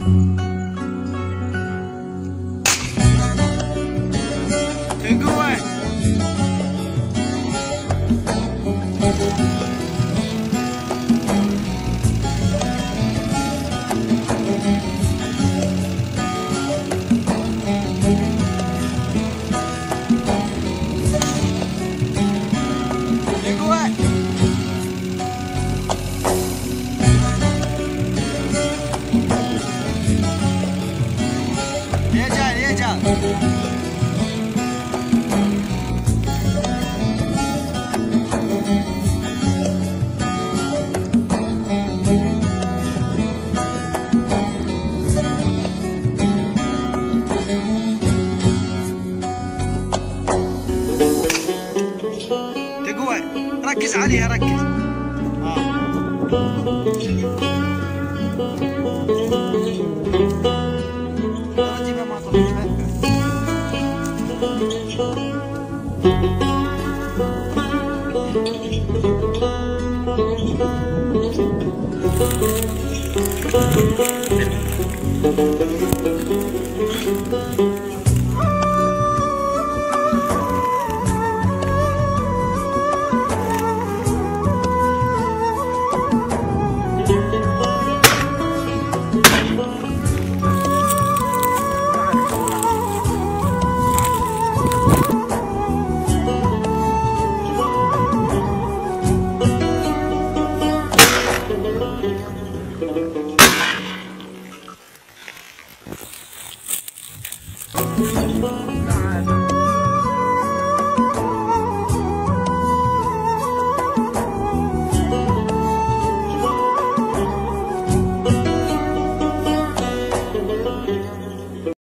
嗯。تقوى ركز عليها ركز آه. Thank you. Thank.